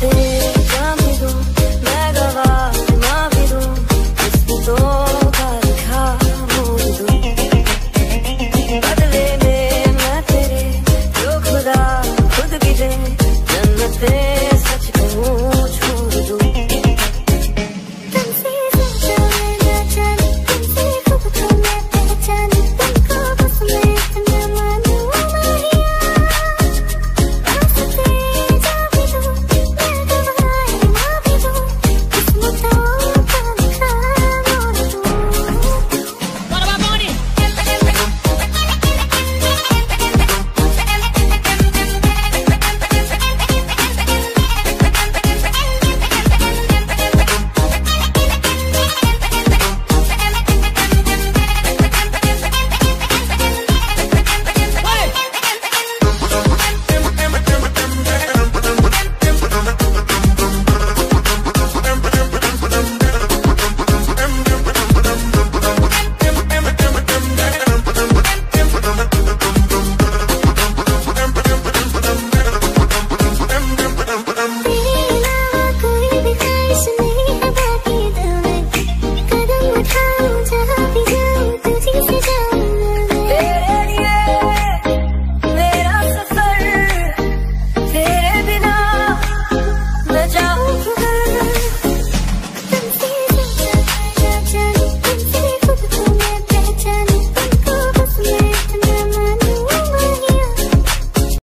day.